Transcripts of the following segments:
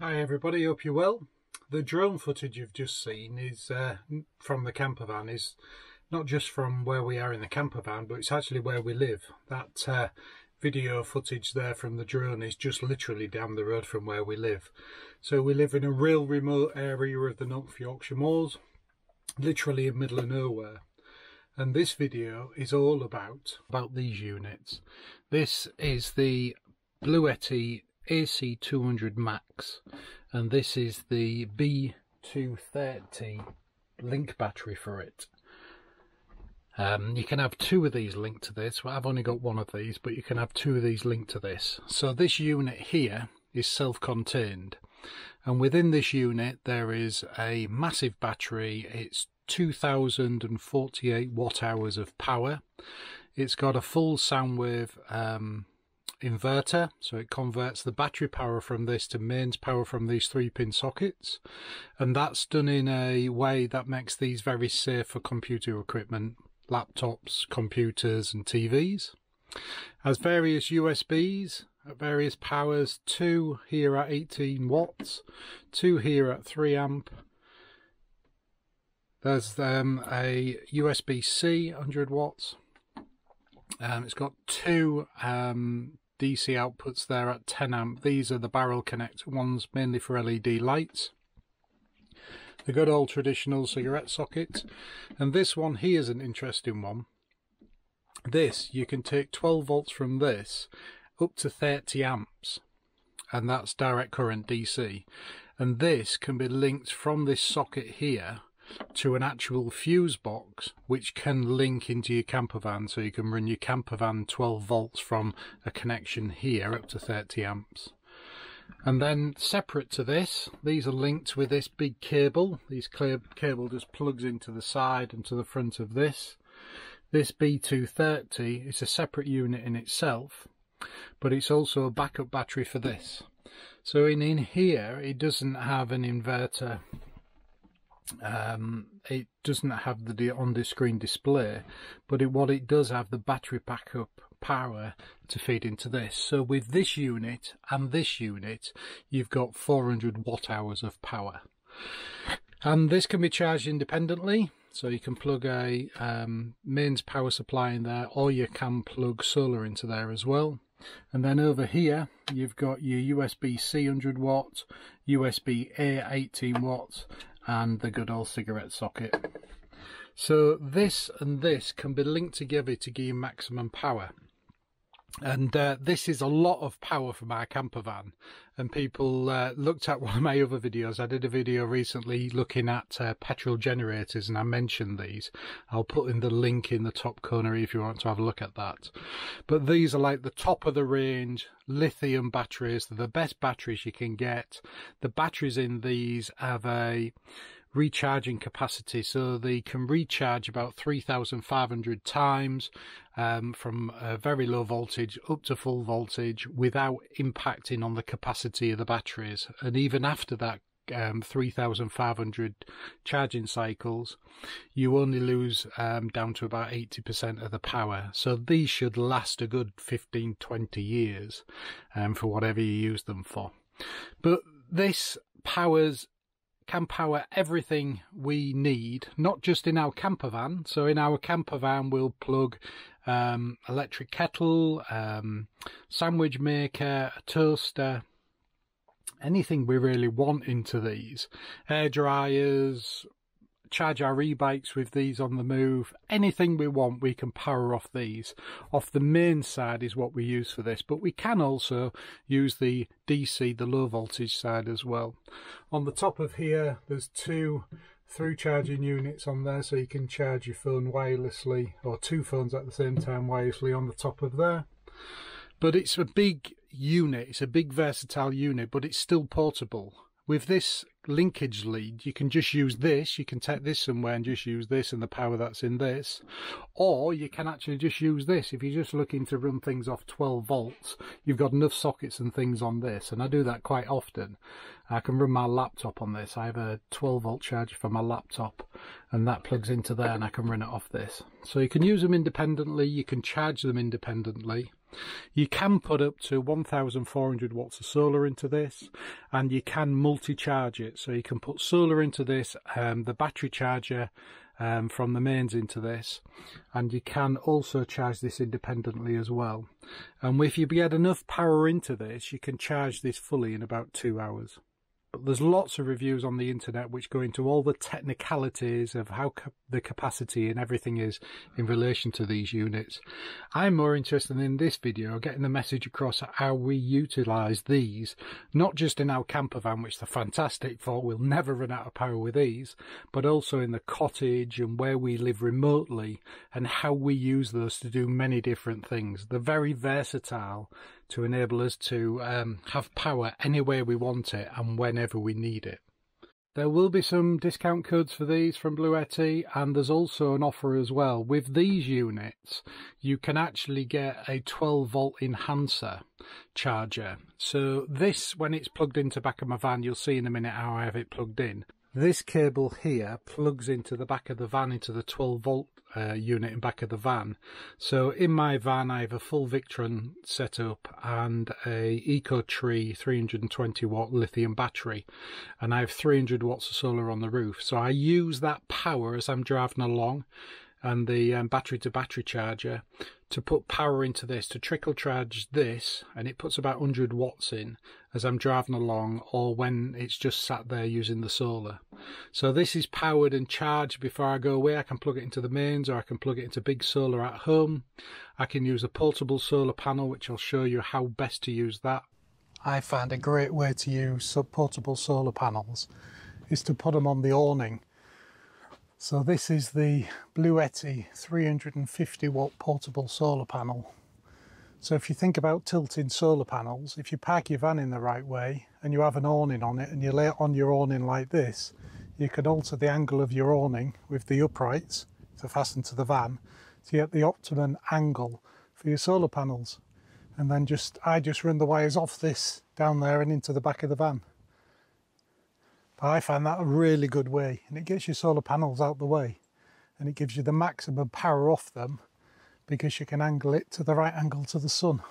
everybody, hope you're well. The drone footage you've just seen is uh, from the camper van, is not just from where we are in the camper van, but it's actually where we live. That uh, video footage there from the drone is just literally down the road from where we live. So we live in a real remote area of the North Yorkshire Moors, literally in middle of nowhere. And this video is all about, about these units. This is the Bluetti AC200 Max and this is the B230 link battery for it. Um, you can have two of these linked to this. Well, I've only got one of these, but you can have two of these linked to this. So this unit here is self-contained. And within this unit, there is a massive battery. It's 2048 watt hours of power. It's got a full sine wave um, inverter so it converts the battery power from this to mains power from these three pin sockets. And that's done in a way that makes these very safe for computer equipment laptops computers and TVs has various USBs at various powers two here at 18 watts two here at 3 amp. There's um, a USB-C 100 watts. Um, it's got two um, DC outputs there at 10 amp. These are the barrel connect ones, mainly for LED lights. The good old traditional cigarette socket. And this one here is an interesting one. This, you can take 12 volts from this up to 30 amps. And that's direct current DC. And this can be linked from this socket here to an actual fuse box which can link into your camper van so you can run your camper van 12 volts from a connection here up to 30 amps. And then separate to this these are linked with this big cable. This cable just plugs into the side and to the front of this. This B230 is a separate unit in itself but it's also a backup battery for this. So in, in here it doesn't have an inverter um, it doesn't have the on the screen display but it, what it does have the battery backup power to feed into this. So with this unit and this unit you've got 400 watt hours of power. And this can be charged independently. So you can plug a um, mains power supply in there or you can plug solar into there as well. And then over here you've got your USB-C 100 watt USB-A 18 watts and the good old cigarette socket. So this and this can be linked together to give you maximum power. And uh, this is a lot of power for my camper van. And people uh, looked at one of my other videos. I did a video recently looking at uh, petrol generators and I mentioned these. I'll put in the link in the top corner if you want to have a look at that. But these are like the top of the range lithium batteries. They're the best batteries you can get. The batteries in these have a recharging capacity so they can recharge about 3500 times um, from a very low voltage up to full voltage without impacting on the capacity of the batteries and even after that um, 3,500 charging cycles, you only lose um, down to about 80% of the power. So these should last a good 15, 20 years um, for whatever you use them for. But this powers can power everything we need, not just in our camper van. So in our camper van, we'll plug um, electric kettle, um, sandwich maker, toaster, anything we really want into these. Air dryers, charge our e-bikes with these on the move. Anything we want, we can power off these. Off the main side is what we use for this, but we can also use the DC, the low voltage side as well. On the top of here, there's two through charging units on there so you can charge your phone wirelessly or two phones at the same time wirelessly on the top of there but it's a big unit it's a big versatile unit but it's still portable with this linkage lead, you can just use this. You can take this somewhere and just use this and the power that's in this. Or you can actually just use this. If you're just looking to run things off 12 volts, you've got enough sockets and things on this. And I do that quite often. I can run my laptop on this. I have a 12 volt charger for my laptop and that plugs into there and I can run it off this. So you can use them independently. You can charge them independently. You can put up to 1400 watts of solar into this and you can multi-charge it. So you can put solar into this, um, the battery charger um, from the mains into this and you can also charge this independently as well. And if you get enough power into this, you can charge this fully in about two hours. But there's lots of reviews on the internet which go into all the technicalities of how ca the capacity and everything is in relation to these units. I'm more interested in this video getting the message across how we utilise these, not just in our camper van, which they're fantastic for, we'll never run out of power with these, but also in the cottage and where we live remotely and how we use those to do many different things. They're very versatile to enable us to um, have power anywhere we want it and whenever we need it. There will be some discount codes for these from Bluetti and there's also an offer as well. With these units you can actually get a 12 volt enhancer charger. So this when it's plugged into back of my van you'll see in a minute how I have it plugged in. This cable here plugs into the back of the van into the 12 volt uh, unit in back of the van. So in my van I have a full Victron setup and a EcoTree 320 watt lithium battery and I have 300 watts of solar on the roof. So I use that power as I'm driving along and the um, battery to battery charger to put power into this to trickle charge this and it puts about 100 watts in as I'm driving along or when it's just sat there using the solar. So this is powered and charged before I go away. I can plug it into the mains or I can plug it into big solar at home. I can use a portable solar panel which I'll show you how best to use that. I found a great way to use portable solar panels is to put them on the awning. So this is the Bluetti 350 watt portable solar panel. So if you think about tilting solar panels, if you park your van in the right way and you have an awning on it and you lay it on your awning like this, you can alter the angle of your awning with the uprights to fasten to the van to get the optimum angle for your solar panels. And then just I just run the wires off this down there and into the back of the van. But I find that a really good way and it gets your solar panels out the way and it gives you the maximum power off them because you can angle it to the right angle to the sun.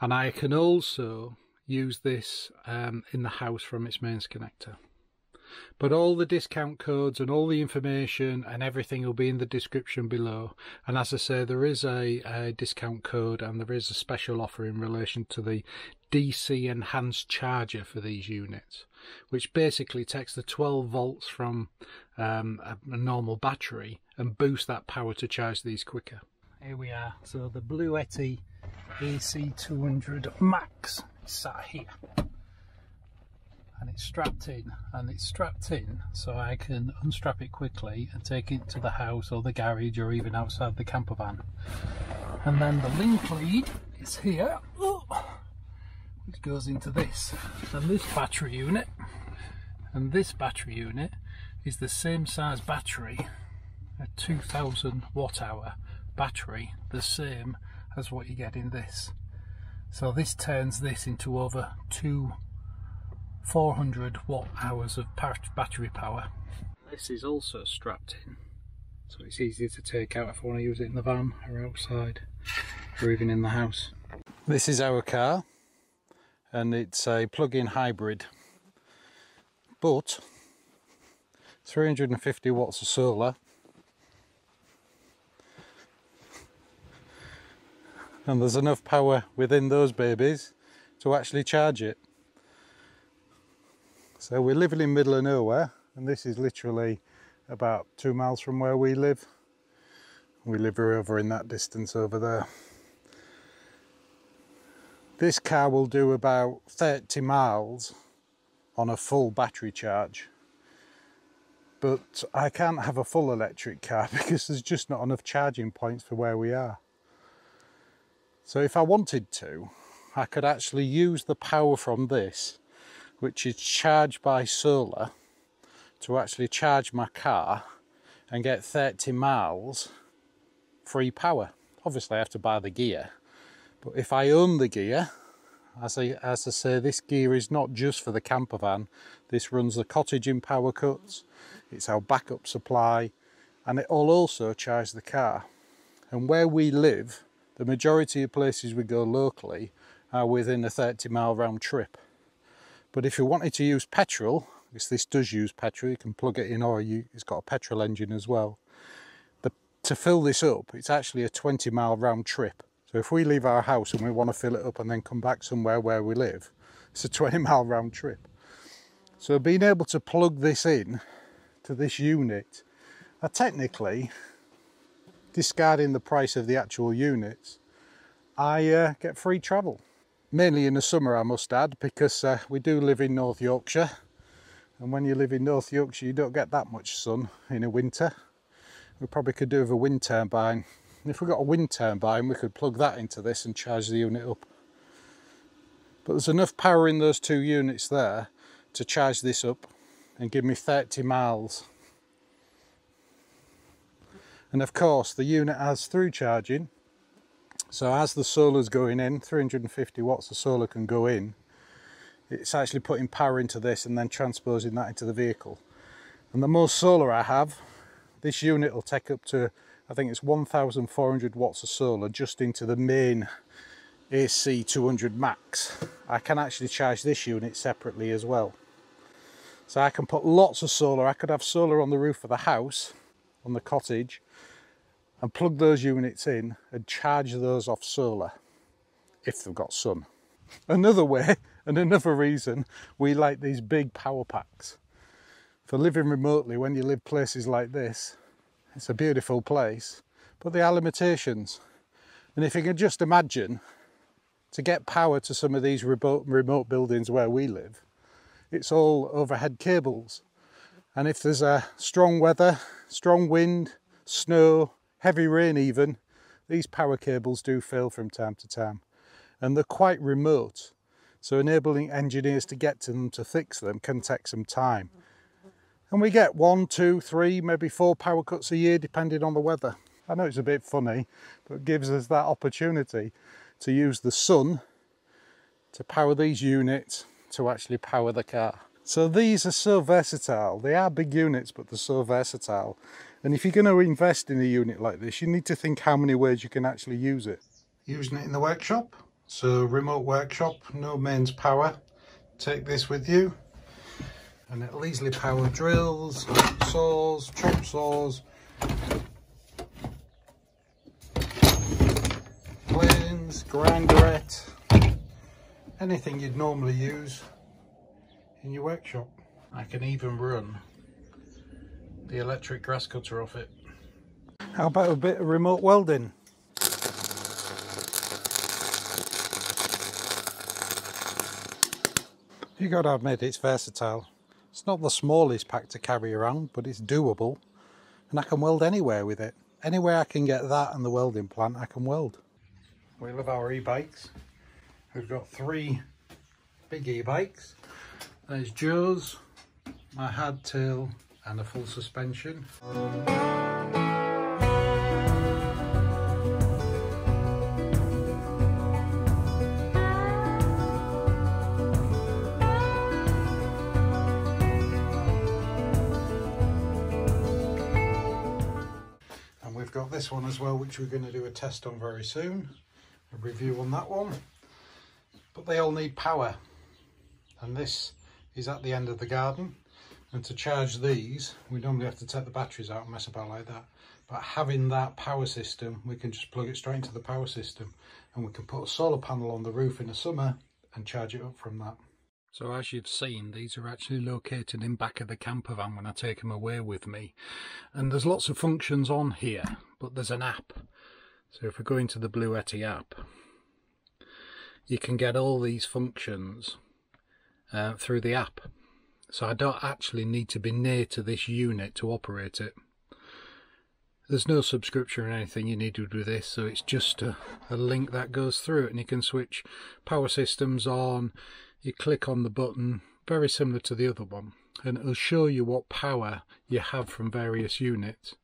And I can also use this um, in the house from its mains connector. But all the discount codes and all the information and everything will be in the description below. And as I say, there is a, a discount code and there is a special offer in relation to the DC enhanced charger for these units, which basically takes the 12 volts from um, a, a normal battery and boosts that power to charge these quicker. Here we are. So the Blue Bluetti AC200 Max is sat here and it's strapped in and it's strapped in so I can unstrap it quickly and take it to the house or the garage or even outside the camper van and then the link lead is here goes into this and this battery unit and this battery unit is the same size battery a 2000 watt hour battery the same as what you get in this so this turns this into over two 400 watt hours of battery power. This is also strapped in, so it's easy to take out if I want to use it in the van or outside or even in the house. This is our car and it's a plug-in hybrid but 350 watts of solar and there's enough power within those babies to actually charge it so we're living in middle of nowhere and this is literally about two miles from where we live. We live over in that distance over there. This car will do about 30 miles on a full battery charge. But I can't have a full electric car because there's just not enough charging points for where we are. So if I wanted to, I could actually use the power from this which is charged by solar to actually charge my car and get 30 miles free power. Obviously I have to buy the gear, but if I own the gear, as I, as I say, this gear is not just for the camper van. This runs the cottage in power cuts. It's our backup supply. and it will also charge the car. And where we live, the majority of places we go locally are within a 30 mile round trip. But if you wanted to use petrol, because this does use petrol, you can plug it in or you, it's got a petrol engine as well. But to fill this up, it's actually a 20 mile round trip. So if we leave our house and we want to fill it up and then come back somewhere where we live, it's a 20 mile round trip. So being able to plug this in to this unit, are technically, discarding the price of the actual units, I uh, get free travel. Mainly in the summer I must add, because uh, we do live in North Yorkshire. And when you live in North Yorkshire you don't get that much sun in a winter. We probably could do with a wind turbine. If we got a wind turbine we could plug that into this and charge the unit up. But there's enough power in those two units there to charge this up and give me 30 miles. And of course the unit has through charging. So as the solar's going in, 350 watts of solar can go in. It's actually putting power into this and then transposing that into the vehicle. And the more solar I have, this unit will take up to, I think it's 1,400 watts of solar just into the main AC 200 max. I can actually charge this unit separately as well. So I can put lots of solar. I could have solar on the roof of the house, on the cottage, and plug those units in and charge those off solar if they've got sun. Another way and another reason we like these big power packs. For living remotely, when you live places like this, it's a beautiful place, but there are limitations. And if you can just imagine to get power to some of these remote, remote buildings where we live, it's all overhead cables. And if there's a strong weather, strong wind, snow, heavy rain even, these power cables do fail from time to time. And they're quite remote, so enabling engineers to get to them to fix them can take some time. And we get one, two, three, maybe four power cuts a year depending on the weather. I know it's a bit funny, but gives us that opportunity to use the sun to power these units to actually power the car. So these are so versatile. They are big units, but they're so versatile. And if you're going to invest in a unit like this, you need to think how many ways you can actually use it. Using it in the workshop. So remote workshop, no mains power. Take this with you. And it'll easily power drills, saws, chop saws, planes, grinderette, anything you'd normally use in your workshop. I can even run the electric grass cutter off it. How about a bit of remote welding? You gotta admit it's versatile. It's not the smallest pack to carry around, but it's doable. And I can weld anywhere with it. Anywhere I can get that and the welding plant, I can weld. We love our e-bikes. We've got three big e-bikes. There's Joe's, my hardtail and a full suspension. This one as well, which we're going to do a test on very soon, a review on that one. But they all need power. And this is at the end of the garden. And to charge these we normally have to take the batteries out and mess about like that. But having that power system we can just plug it straight into the power system. And we can put a solar panel on the roof in the summer and charge it up from that so as you've seen, these are actually located in back of the camper van when I take them away with me. And there's lots of functions on here, but there's an app. So if we go into the Blue Bluetti app, you can get all these functions uh, through the app. So I don't actually need to be near to this unit to operate it. There's no subscription or anything you need to do this, so it's just a, a link that goes through it and you can switch power systems on. You click on the button, very similar to the other one, and it'll show you what power you have from various units.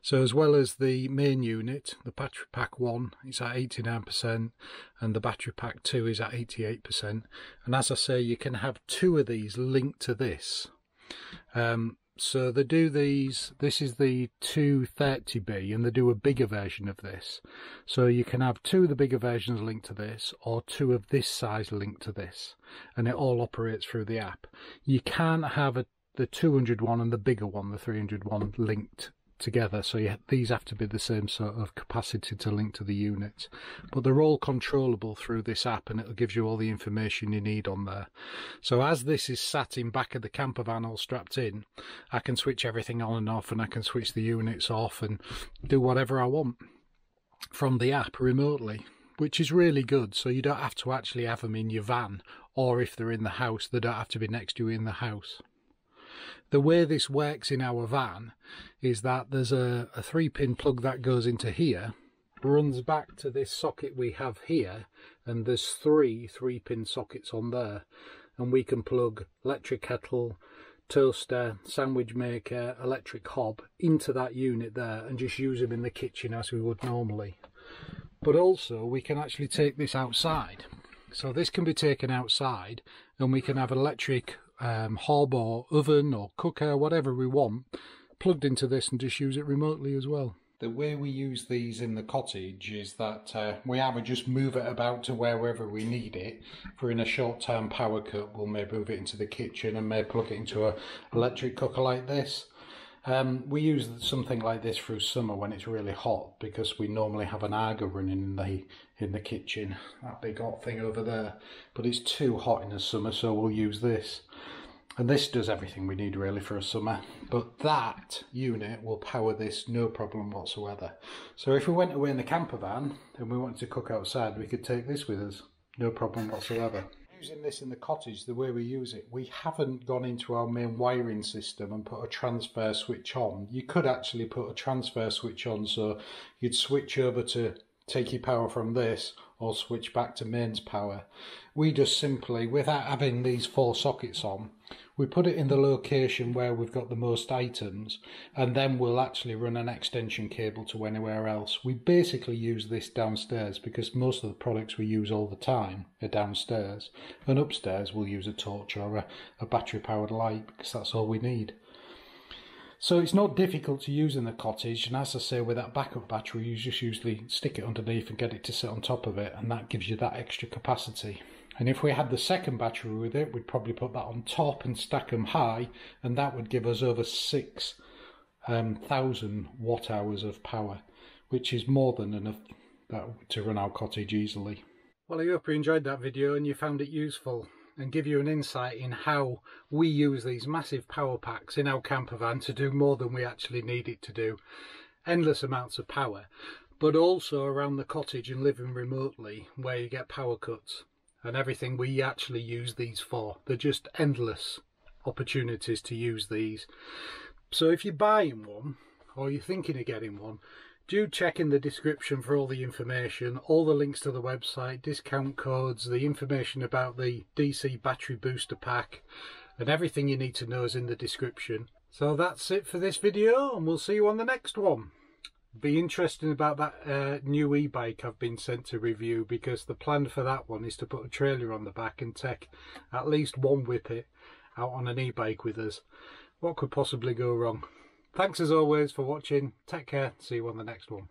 So as well as the main unit, the battery pack 1 is at 89% and the battery pack 2 is at 88%. And as I say, you can have two of these linked to this. Um, so they do these, this is the 230B and they do a bigger version of this. So you can have two of the bigger versions linked to this or two of this size linked to this and it all operates through the app. You can't have a, the 200 one and the bigger one, the 300 one linked together. So you, these have to be the same sort of capacity to link to the unit. But they're all controllable through this app and it'll give you all the information you need on there. So as this is sat in back of the camper van all strapped in, I can switch everything on and off and I can switch the units off and do whatever I want from the app remotely. Which is really good, so you don't have to actually have them in your van, or if they're in the house, they don't have to be next to you in the house the way this works in our van is that there's a, a three pin plug that goes into here runs back to this socket we have here and there's three three pin sockets on there. And we can plug electric kettle toaster sandwich maker electric hob into that unit there and just use them in the kitchen as we would normally. But also we can actually take this outside. So this can be taken outside and we can have electric um, hob or oven or cooker, whatever we want, plugged into this and just use it remotely as well. The way we use these in the cottage is that uh, we either just move it about to wherever we need it. If we're in a short-term power cut, we'll maybe move it into the kitchen and may plug it into a electric cooker like this. Um, we use something like this through summer when it's really hot because we normally have an Aga running in the in the kitchen, that big hot thing over there. But it's too hot in the summer, so we'll use this. And this does everything we need really for a summer. But that unit will power this no problem whatsoever. So if we went away in the camper van and we wanted to cook outside, we could take this with us, no problem whatsoever using this in the cottage the way we use it, we haven't gone into our main wiring system and put a transfer switch on. You could actually put a transfer switch on so you'd switch over to take your power from this or switch back to mains power. We just simply, without having these four sockets on, we put it in the location where we've got the most items and then we'll actually run an extension cable to anywhere else. We basically use this downstairs because most of the products we use all the time are downstairs and upstairs we'll use a torch or a, a battery powered light because that's all we need. So it's not difficult to use in the cottage, and as I say, with that backup battery, you just usually stick it underneath and get it to sit on top of it, and that gives you that extra capacity. And if we had the second battery with it, we'd probably put that on top and stack them high, and that would give us over 6,000 um, watt hours of power, which is more than enough to run our cottage easily. Well, I hope you enjoyed that video and you found it useful and give you an insight in how we use these massive power packs in our camper van to do more than we actually need it to do. Endless amounts of power, but also around the cottage and living remotely where you get power cuts and everything we actually use these for. They're just endless opportunities to use these. So if you're buying one or you're thinking of getting one, do check in the description for all the information, all the links to the website, discount codes, the information about the DC battery booster pack, and everything you need to know is in the description. So that's it for this video, and we'll see you on the next one be interesting about that uh, new e-bike I've been sent to review because the plan for that one is to put a trailer on the back and take at least one whippet out on an e-bike with us. What could possibly go wrong? Thanks as always for watching. Take care. See you on the next one.